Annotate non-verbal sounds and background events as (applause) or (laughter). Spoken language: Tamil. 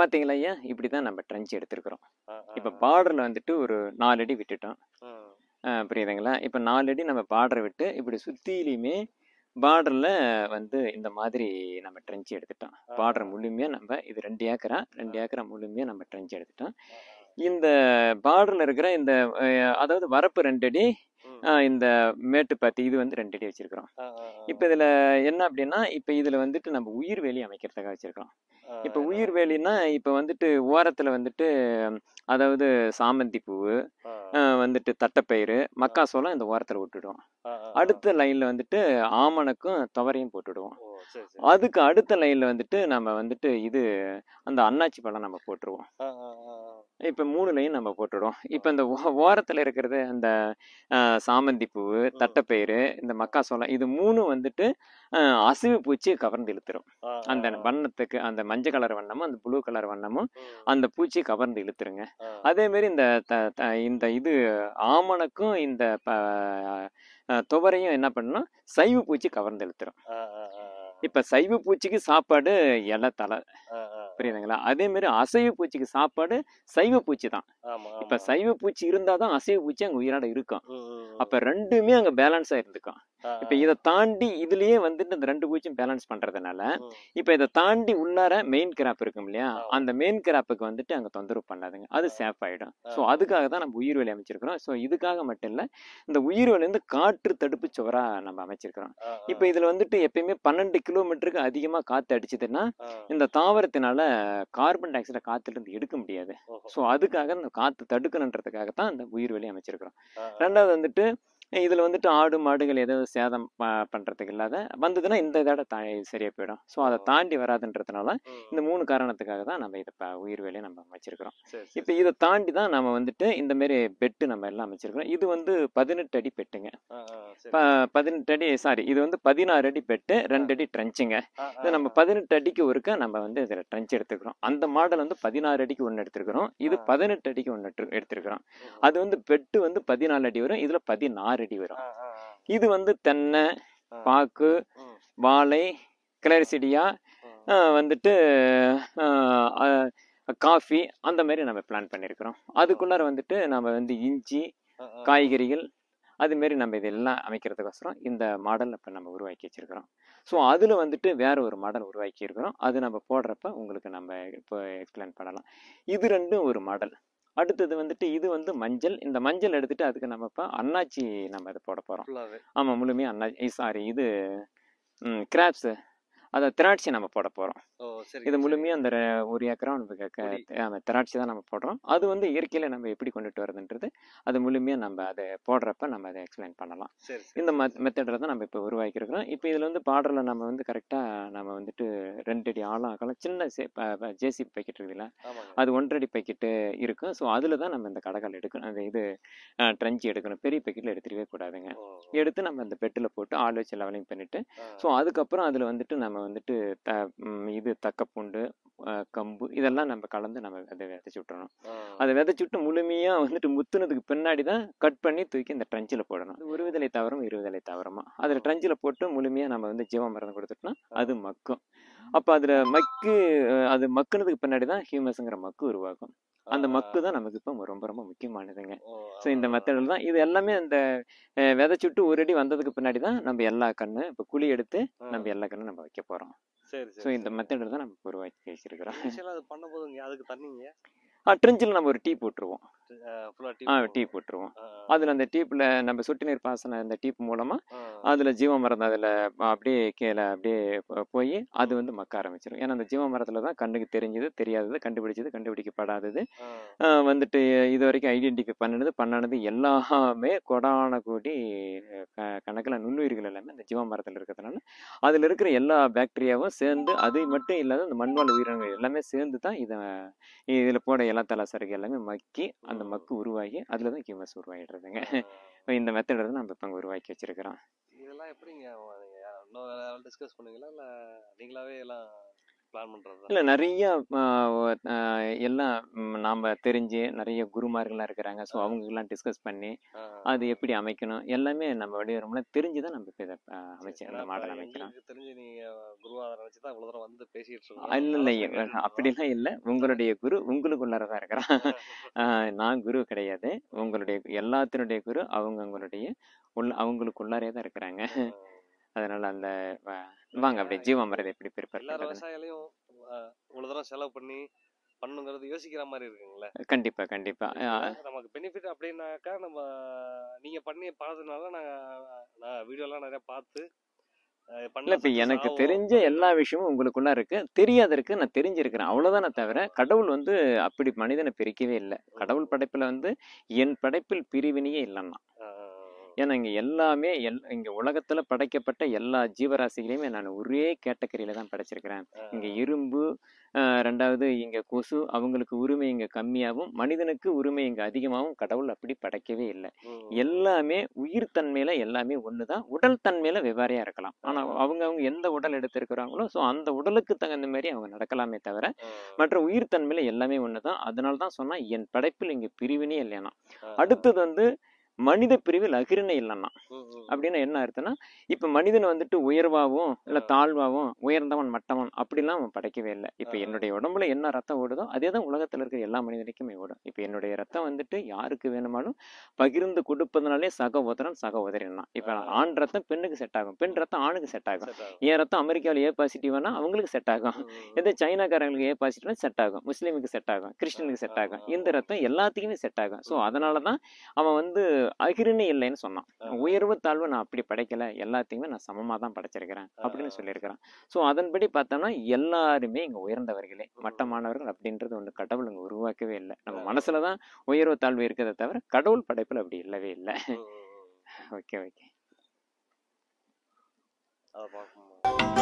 பார்த்தீங்களா ஐயா இப்படி தான் நம்ம ட்ரென்ச் எடுத்திருக்கிறோம்? இப்போ. பார்டரில் வந்துட்டு ஒரு நாலு அடி விட்டுட்டோம். புரியுதுங்களா? இப்போ நாலு அடி நம்ம பார்டரை விட்டு இப்படி சுற்றிலையுமே பார்டரில் வந்து இந்த மாதிரி நம்ம ட்ரென்ச் எடுத்துட்டோம். பார்டர். முழுமையாக நம்ம இது ரெண்டு ஏக்கரா? ரெண்டு ஏக்கரா முழுமையாக நம்ம ட்ரென்ச் எடுத்துட்டோம். இந்த பார்டரில் இருக்கிற இந்த அதாவது வரப்பு ரெண்டு அடி இந்த மேட்டு பாத்தி இது வந்து ரெண்டு அடி வச்சிருக்கிறோம். இப்போ இதில் என்ன அப்படின்னா இப்போ இதில் வந்துட்டு நம்ம உயிர் வேலி அமைக்கிறதுக்காக வச்சிருக்கிறோம் இப்போ? உயிர் வேலின்னா இப்போ வந்துட்டு ஓரத்தில் வந்துட்டு அதாவது சாமந்தி பூவு வந்துட்டு தட்டைப்பயிறு மக்காசோளம் இந்த ஓரத்தில் விட்டுடுவோம். அடுத்த லைனில் வந்துட்டு ஆமணக்கும் துவரையும் போட்டுடுவோம் அதுக்கு அடுத்த லைனில் வந்துட்டு நம்ம வந்துட்டு இது அந்த அன்னாச்சி பழம் நம்ம போட்டுருவோம். இப்போ மூணு லைன் நம்ம போட்டுடுவோம் இப்போ இந்த ஓரத்தில் இருக்கிறது அந்த சாமந்தி பூவு தட்டைப்பயிறு இந்த மக்காசோளம் இது மூணும் வந்துட்டு அசிவு பூச்சி கவர்ந்து இழுத்துரும் அந்த. வண்ணத்துக்கு அந்த மஞ்சள் கலர் வண்ணமும் அந்த ப்ளூ கலர் வண்ணமும். அந்த பூச்சி கவர்ந்து இழுத்துருங்க ஆ. அதே மாதிரி இந்த த- த- இந்த இது ஆமணக்கும் இந்த துவரையும் என்ன பண்ணணும் சைவ பூச்சி கவர்ந்து இழுத்துரும் இப்போ சைவ பூச்சிக்கு சாப்பாடு இலை தலை. புரியுதுங்களா அதே மாதிரி அசைவ பூச்சிக்கு சாப்பாடு சைவ பூச்சி தான் இப்போ. சைவ பூச்சி இருந்தால் தான் அசைவ பூச்சி அங்கே உயிரோட இருக்கும். அப்போ ரெண்டுமே அங்கே பேலன்ஸாக இருந்துக்கும் இப்போ. இதை தாண்டி இதுலயே வந்துட்டு இந்த ரெண்டு பூச்சியும் பேலன்ஸ் பண்ணுறதுனால ம். இப்போ இதை தாண்டி உள்ளார மெயின் கிராப் இருக்கும் இல்லையா. அந்த மெயின் கிராப்புக்கு வந்துட்டு அங்கே தொந்தரவு பண்ணாதுங்க அது. சேஃப் ஆகிடும் ஆ. ஸோ அதுக்காக தான் நம்ம உயிர் வேலி அமைச்சிருக்கிறோம் ஸோ இதுக்காக மட்டும் இல்லை இந்த உயிர் வந்து காற்று தடுப்பு சுவராக நம்ம அமைச்சிருக்கிறோம் இப்போ இதில் வந்துட்டு எப்பயுமே பன்னெண்டு கிலோமீட்டருக்கு அதிகமாக காற்று அடிச்சதுன்னா. இந்த தாவரத்தினால கார்பன் டை ஆக்சைடை காற்றுலேருந்து எடுக்க முடியாது. ஸோ அதுக்காக இந்த காற்று தடுக்கணுன்றதுக்காக தான் இந்த உயிர் வேலி அமைச்சிருக்கிறோம். ரெண்டாவது வந்துட்டு இதில் வந்துட்டு ஆடு மாடுகள் ஏதோ சேதம் ப- பண்றதுக்கு இல்லாத வந்ததுன்னா இந்த இதோட தா சரியா போயிடும். ஸோ அதை. தாண்டி வராதுன்றதுனால. இந்த மூணு காரணத்துக்காக தான் நம்ம இதை உயிர் வேலையை நம்ம சரி, இப்போ இதை தாண்டி தான் நம்ம வந்துட்டு இந்த மாதிரி பெட்டு நம்ம எல்லாம் அமைச்சிருக்கிறோம். இது வந்து பதினெட்டு அடி பெட்டுங்க. பதினெட்டு அடி சாரி இது வந்து பதினாறு அடி பெட்டு ரெண்டு அடி ஆ, இது நம்ம பதினெட்டு அடிக்கு ஒருக்க நம்ம வந்து இதில் ட்ரென்ச் எடுத்துக்கிறோம். அந்த மாடல் வந்து பதினாறு அடிக்கு ஒன்று எடுத்துருக்கிறோம் இது. பதினெட்டு அடிக்கு ஒன்று எடுத்துருக்கிறோம். அது வந்து பெட்டு வந்து பதினாலு அடி வரும். இதில் பதினாறு அடி வரும். இது வந்து தென்னை. பாக்கு வாழை கிளரிசிடியா. வந்துட்டு காஃபி அந்த மாதிரி நம்ம பிளான் பண்ணியிருக்கிறோம் அதுக்குள்ளார வந்துட்டு நம்ம வந்து இஞ்சி. காய்கறிகள் அது மாரி நம்ம இதெல்லாம் அமைக்கிறதுக்கோசரம் இந்த மாடல் இப்போ நம்ம உருவாக்கி வச்சிருக்கிறோம் ஸோ அதில் வந்துட்டு வேற ஒரு மாடல் உருவாக்கி இருக்கிறோம் அது நம்ம போடுறப்ப உங்களுக்கு நம்ம இப்போ எக்ஸ்பிளைன் பண்ணலாம் இது ரெண்டும் ஒரு மாடல் அடுத்தது வந்துட்டு இது வந்து மஞ்சள். இந்த மஞ்சள் எடுத்துட்டு அதுக்கு நம்ம இப்போ அன்னாச்சி நம்ம இதை போட போகிறோம் ஆமாம் முழுமையாக அன்னாச்சி சாரி இது கிராப்ஸு. அதை திராட்சை நம்ம போட போகிறோம் இது முழுமையாக அந்த ஒரு ஏக்கரா நம்ம க- க- கொடி. ஆமா, திராட்சை தான் நம்ம போடுறோம். அது வந்து இயற்கையில் நம்ம எப்படி கொண்டுட்டு வரதுன்றது அது முழுமையாக நம்ம அதை போடுறப்ப நம்ம அதை எக்ஸ்பிளைன் பண்ணலாம். இந்த மெத் மெத்தடில் தான் நம்ம இப்போ உருவாக்கியிருக்கிறோம். இப்போ இதில் வந்து பார்டரில் நம்ம வந்து கரெக்டாக நம்ம வந்துட்டு ரெண்டு அடி ஆழம் அகலம் சின்ன ஜேசிபி பேக்கெட் இருக்குதுல்ல அது ஒன்றரை அடி பேக்கெட்டு இருக்கும். ஸோ அதில் தான் நம்ம இந்த கடகால் எடுக்கணும். அந்த இது ட்ரஞ்சி எடுக்கணும். பெரிய பேக்கெட்டில் எடுத்துடவே கூடாதுங்க. எடுத்து நம்ம அந்த பெட்டில் போட்டு ஆள் வச்சு லெவலிங் பண்ணிவிட்டு. ஸோ அதுக்கப்புறம் அதில் வந்துட்டு நம்ம வந்துட்டு த இது தக்கப்பூண்டு கம்பு இதெல்லாம் நம்ம கலந்து நம்ம அதை விதைச்சி விட்டுறணும். ஆ. அதை விதைச்சி விட்டு முழுமையாக வந்துட்டு முத்துனதுக்கு பின்னாடி தான் கட் பண்ணி தூக்கி இந்த ட்ரஞ்சில் போடணும். ஒரு விதலை தவறும் இரு விதலை தவறுமா. அதில் ட்ரஞ்சில் போட்டு முழுமையாக நம்ம வந்து ஜீவ மருந்து கொடுத்துட்டோம்னா அது மக்கும். அப்போ அதில் மக்கு அது மக்குனதுக்கு பின்னாடி தான் ஹியூமஸுங்கிற மக்கு உருவாகும். அந்த. மக்கு தான் நமக்கு இப்போ ரொம்ப ரொம்ப முக்கியமானதுங்க. ஸோ இந்த. மெத்தடில் தான் இது எல்லாமே அந்த அஹ், விதைச்சுட்டு ஒரு அடி வந்ததுக்கு பின்னாடி தான் நம்ம எல்லா கண்ணு இப்போ குழி எடுத்து. நம்ம எல்லா கண்ணும் நம்ம வைக்க போகிறோம் சரி ஸோ இந்த மெத்தடில் தான் நம்ம உருவாக்கி வச்சிருக்கிறோம். அது பண்ணும்போதுங்க அதுக்கு தண்ணிங்க? ட்ரெஞ்சில் நம்ம ஒரு டீ போட்டுருவோம். ஆ டீ போட்டுருவோம். அதில் அந்த டீப்பில் நம்ம சொட்டு நீர் பாசன அந்த டீப் மூலமாக அதில் ஜீவ மரம் அதில் அப்படியே கீழே அப்படியே போய் அது வந்து மக்க ஆரம்பிச்சிடும் ஏன்னா அந்த ஜீவ மரத்தில் தான் கண்ணுக்கு தெரிஞ்சது தெரியாதது கண்டுபிடிச்சது கண்டுபிடிக்கப்படாதது. வந்துட்டு இது வரைக்கும் ஐடென்டிஃபை பண்ணினது பண்ணானது எல்லாமே கொடான கோடி கணக்கில் நுண்ணுயிர்கள் எல்லாமே அந்த ஜீவ மரத்தில் இருக்கிறதுனால அதில் இருக்கிற எல்லா பாக்டீரியாவும் சேர்ந்து அது மட்டும் இல்லாத அந்த மண்வாழ் உயிரினங்கள் எல்லாமே சேர்ந்து தான் இதை இதில் போட எல்லா தலாசருக்கு எல்லாமே மக்கி அந்த மக்கு உருவாகி அதில் தான் ஹியூமஸ் உருவாகிடுறதுங்க இந்த மெத்தட் தான் நம்ம இப்போ உருவாக்கி வச்சிருக்கிறோம். இதெல்லாம் எப்படிங்க? இன்னும் டிஸ்கஸ் பண்ணுவீங்களா? இல்ல நீங்களாவே எல்லாம் பிளான் இல்லை நிறைய எல்லாம் நாம தெரிஞ்சு நிறைய குருமார்கள்லாம் இருக்கிறாங்க. ஸோ அவங்கெல்லாம் டிஸ்கஸ் பண்ணி அது எப்படி அமைக்கணும்? எல்லாமே நம்ம வெளியுறவுல தெரிஞ்சு தான் நம்ம இதை அமைச்சு அந்த மாடல் எங்களுக்கு தெரிஞ்சு நீங்க குருவாதரை வச்சு தான் இவ்வளவு தூரம் வந்து பேசிட்டு ஆ, இல்ல இல்லை இருக்கோம். அப்படிலாம் இல்லை. உங்களுடைய குரு உங்களுக்குள்ளாரதான் இருக்கிறான். (laughs) ஆஹ், நான் குரு கிடையாது. உங்களுடைய எல்லாத்தினுடைய குரு அவங்க உங்களுடைய உள்ள அவங்களுக்குள்ளாரே தான் இருக்கிறாங்க. அதனால அந்த வாங்க அப்படியே ஜீவாமிரதை எப்படி ப்ரிப்பேர் எல்லா விவசாயிகளையும் இவ்வளவு தூரம் செலவு பண்ணி பண்ணுங்கிறது யோசிக்கிற மாதிரி இருக்குங்களே. கண்டிப்பா கண்டிப்பா. நமக்கு பெனிஃபிட் அப்படின்னாக்கா நம்ம நீங்க பண்ணி பார்த்ததுனால நான் வீடியோலாம் நிறைய பார்த்து அஹ், இல்ல பண்ணா இப்ப எனக்கு தெரிஞ்ச எல்லா விஷயமும் உங்களுக்குள்ள இருக்கு. தெரியாதருக்கு நான் தெரிஞ்சிருக்கிறேன். அவ்வளவுதானே தவிர கடவுள் வந்து அப்படி மனிதனை பிரிக்கவே இல்லை. கடவுள் படைப்புல வந்து என் படைப்பில் பிரிவினையே இல்லைன்னா. ஏன்னா இங்க எல்லாமே எல் இங்க உலகத்துல படைக்கப்பட்ட எல்லா ஜீவராசிகளையுமே நான் ஒரே கேட்டகரியில தான் படைச்சிருக்கிறேன். இங்க இரும்பு ரெண்டாவது இங்க கொசு அவங்களுக்கு உரிமை இங்க கம்மியாகவும் மனிதனுக்கு உரிமை இங்க அதிகமாகவும் கடவுள் அப்படி படைக்கவே இல்லை. எல்லாமே உயிர் தன்மையில எல்லாமே ஒண்ணுதான் உடல் தன்மையில வெவ்வேறையா இருக்கலாம். ஆனா ஆமா. அவங்க அவங்க எந்த உடல் எடுத்திருக்கிறாங்களோ ஸோ அந்த உடலுக்கு தகுந்த மாதிரி அவங்க நடக்கலாமே தவிர மற்ற உயிர் தன்மையில எல்லாமே ஒண்ணுதான் அதனால தான் சொன்னா என் படைப்பில் இங்க பிரிவினே இல்லைன்னா அஹ், அடுத்தது வந்து மனித பிரிவில் அகிரிணை இல்லைன்னா. அப்படின்னு என்ன அர்த்தம்னா இப்ப மனிதன் வந்துட்டு உயர்வாகவும் இல்ல. தாழ்வாகவும் உயர்ந்தவன் மட்டவன் அப்படிலாம் அவன் படைக்கவே இல்லை. இப்ப. என்னுடைய உடம்புல என்ன ரத்தம் ஓடுதோ அதே தான் உலகத்துல இருக்கிற எல்லா மனிதனுக்குமே ஓடும். இப்ப என்னுடைய ரத்தம் வந்துட்டு யாருக்கு வேணுமாலும் பகிர்ந்து கொடுப்பதனாலே சகோதரன் சகோதரன் தான். இப்ப. ஆண் ரத்தம் பெண்ணுக்கு செட் ஆகும். பெண் ரத்தம் ஆணுக்கு செட் ஆகும். என் ரத்தம் அமெரிக்காவில் ஏ பாசிட்டிவ்னா அவங்களுக்கு செட் ஆகும். இதே சைனாக்காரங்களுக்கு ஏ பாசிட்டிவ்னா செட் ஆகும். முஸ்லீமுக்கு செட் ஆகும். கிறிஸ்டினுக்கு செட் ஆகும். இந்த ரத்தம் எல்லாத்துக்குமே செட் ஆகும். ஸோ அதனால தான் அவன் வந்து அகிரிணை இல்லைன்னு சொன்னான். உயர்வு தாழ்வு நான் அப்படி படைக்கல. எல்லாத்தையுமே நான் சமமா தான் படைச்சிருக்கிறேன் அப்படின்னு சொல்லியிருக்கிறான். ஸோ அதன்படி பார்த்தோம்னா எல்லாருமே இங்க உயர்ந்தவர்களே மட்டமானவர்கள் அப்படின்றது ஒன்று கடவுள் இங்க உருவாக்கவே இல்லை. நம்ம மனசுல தான் உயர்வு தாழ்வு இருக்கிறத தவிர கடவுள் படைப்புல அப்படி இல்லவே இல்லை. (laughs) Okay okay. அதை பார்க்கணும்